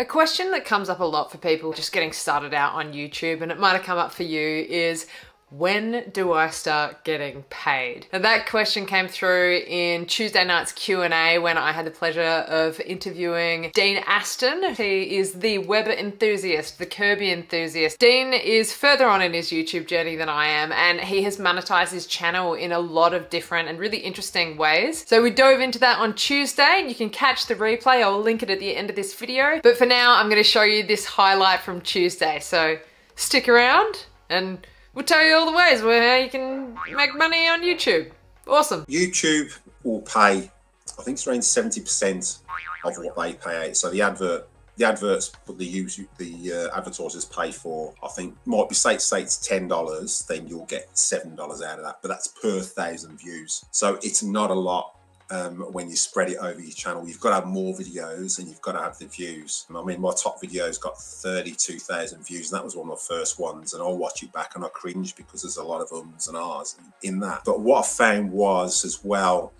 A question that comes up a lot for people just getting started out on YouTube, and it might have come up for you, is when do I start getting paid? Now that question came through in Tuesday night's Q&A when I had the pleasure of interviewing Dean Aston. He is the Weber enthusiast, the Kirby enthusiast. Dean is further on in his YouTube journey than I am and he has monetized his channel in a lot of different and really interesting ways. So we dove into that on Tuesday and you can catch the replay. I'll link it at the end of this video. But for now, I'm gonna show you this highlight from Tuesday. So stick around and We'll tell you all the ways where you can make money on YouTube. Awesome. YouTube will pay, I think it's around 70% of what they pay out. So the advert, the adverts but the use the uh, advertisers pay for, I think might be say say it's ten dollars, then you'll get seven dollars out of that. But that's per thousand views. So it's not a lot um, when you spread it over your channel. You've got to have more videos and you've got to have the views. I mean, my top video's got 32,000 views, and that was one of my first ones. And I'll watch it back and I cringe because there's a lot of ums and ahs in that. But what I found was as well,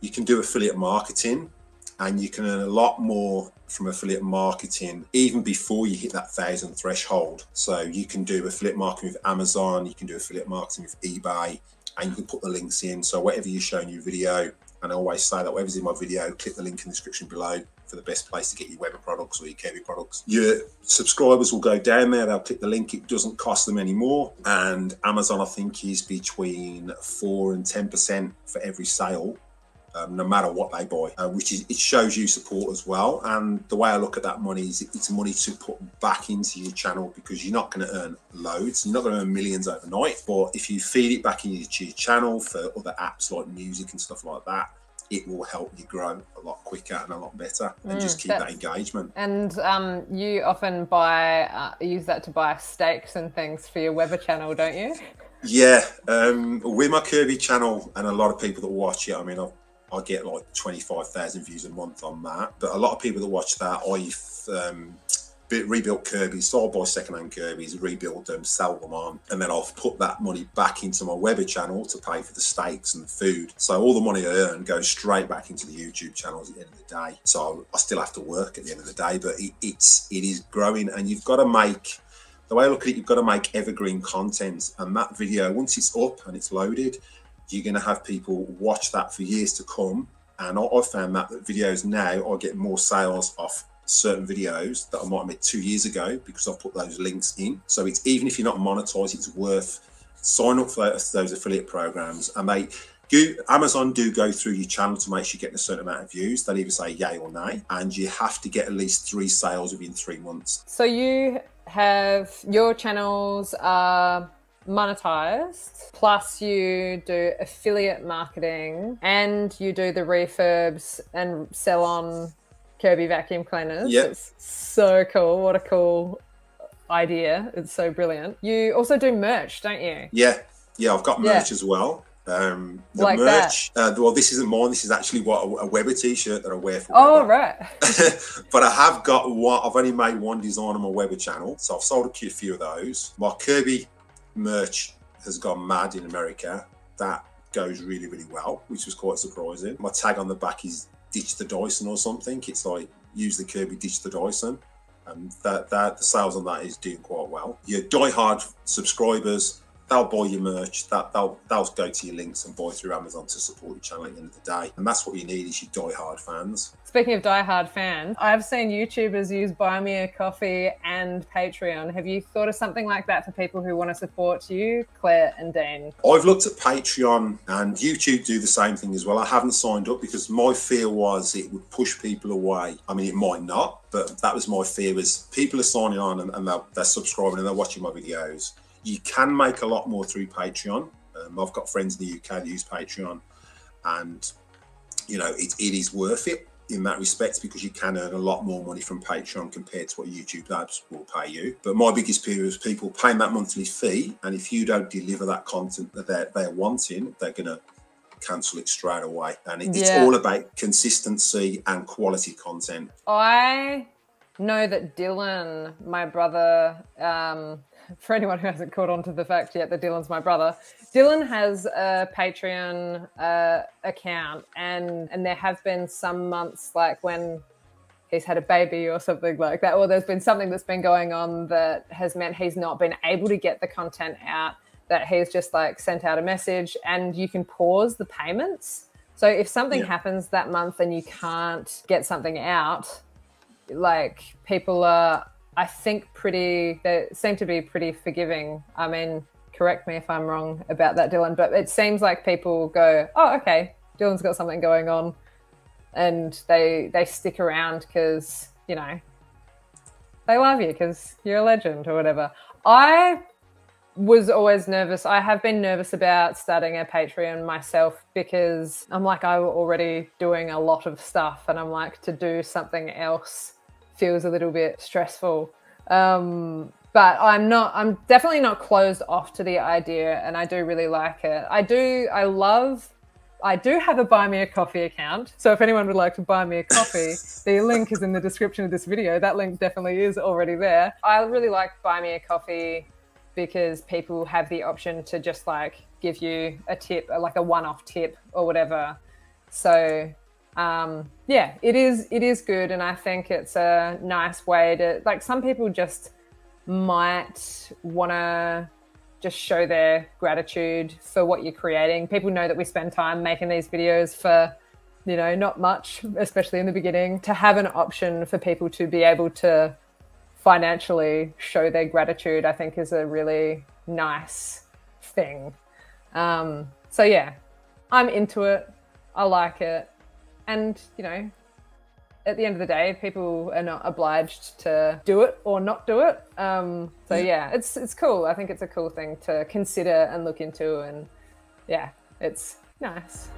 you can do affiliate marketing and you can earn a lot more from affiliate marketing even before you hit that thousand threshold. So you can do affiliate marketing with Amazon, you can do affiliate marketing with eBay, and you can put the links in. So whatever you're showing your video, and I always say that whatever's in my video, click the link in the description below for the best place to get your Weber products or your Kirby products. Your subscribers will go down there, they'll click the link, it doesn't cost them anymore. And Amazon, I think, is between 4 and 10% for every sale um, no matter what they buy, uh, which is it shows you support as well. And the way I look at that money is it's money to put back into your channel because you're not going to earn loads, you're not going to earn millions overnight. But if you feed it back into your channel for other apps like music and stuff like that, it will help you grow a lot quicker and a lot better and mm, just keep that engagement. And um, you often buy, uh, use that to buy steaks and things for your Weber channel, don't you? Yeah, um, with my Kirby channel and a lot of people that watch it, I mean, I've I get like 25,000 views a month on that. But a lot of people that watch that, I um, rebuilt Kirby's, sold by secondhand Kirby's, rebuild them, sell them on, and then I'll put that money back into my Weber channel to pay for the steaks and the food. So all the money I earn goes straight back into the YouTube channel at the end of the day. So I still have to work at the end of the day, but it, it's it is growing, and you've got to make the way I look at it, you've got to make evergreen content, and that video once it's up and it's loaded you're going to have people watch that for years to come. And I, have found that, that videos now, I get more sales off certain videos that I might have made two years ago because I've put those links in. So it's even if you're not monetized, it's worth sign up for those, affiliate programs and they do Amazon do go through your channel to make sure you're getting a certain amount of views. They'll either say yay or nay, and you have to get at least three sales within three months. So you have your channels are monetized, plus you do affiliate marketing and you do the refurbs and sell on Kirby vacuum cleaners. Yep. It's so cool. What a cool idea. It's so brilliant. You also do merch, don't you? Yeah. Yeah, I've got merch yeah. as well. Um, the like merch, uh, well, this isn't mine. This is actually what a, a Weber t-shirt that I wear for. Oh, Weber. right. but I have got one. I've only made one design on my Weber channel, so I've sold a few of those. My Kirby merch has gone mad in America. That goes really, really well, which was quite surprising. My tag on the back is ditch the Dyson or something. It's like use the Kirby, ditch the Dyson. And that, that the sales on that is doing quite well. Your die-hard subscribers, they'll buy your merch. That they'll they'll go to your links and buy through Amazon to support your channel at the end of the day. And that's what you need is your die-hard fans. Speaking of die-hard fans, I've seen YouTubers use Buy Me a Coffee and Patreon. Have you thought of something like that for people who want to support you, Claire and Dean? I've looked at Patreon and YouTube do the same thing as well. I haven't signed up because my fear was it would push people away. I mean, it might not, but that was my fear was people are signing on and, and they're, they're subscribing and they're watching my videos you can make a lot more through Patreon. Um, I've got friends in the UK that use Patreon, and you know it, it is worth it in that respect because you can earn a lot more money from Patreon compared to what YouTube ads will pay you. But my biggest fear is people paying that monthly fee, and if you don't deliver that content that they're, they're wanting, they're going to cancel it straight away. And it, yeah. it's all about consistency and quality content. I know that Dylan, my brother, um, for anyone who hasn't caught on to the fact yet that Dylan's my brother, Dylan has a Patreon uh, account, and and there have been some months like when he's had a baby or something like that, or there's been something that's been going on that has meant he's not been able to get the content out, that he's just like sent out a message and you can pause the payments. So if something yeah. happens that month and you can't get something out, like people are, I think, pretty, they seem to be pretty forgiving. I mean, correct me if I'm wrong about that, Dylan, but it seems like people go, oh, okay, Dylan's got something going on and they they stick around because you know they love you because you're a legend or whatever. I was always nervous. I have been nervous about starting a Patreon myself because I'm like I'm already doing a lot of stuff, and I'm like to do something else feels a little bit stressful. Um, but I'm not. I'm definitely not closed off to the idea, and I do really like it. I do. I love I do have a buy me a coffee account. So if anyone would like to buy me a coffee, the link is in the description of this video. That link definitely is already there. I really like buy me a coffee because people have the option to just like give you a tip, like a one-off tip or whatever. So um, yeah, it is it is good, and I think it's a nice way to like. Some people just might want to just show their gratitude for what you're creating. People know that we spend time making these videos for, you know, not much, especially in the beginning. To have an option for people to be able to financially show their gratitude, I think is a really nice thing. Um, so, yeah, I'm into it. I like it. And, you know, at the end of the day, people are not obliged to do it or not do it. Um, so yeah, it's it's cool. I think it's a cool thing to consider and look into, and yeah, it's nice.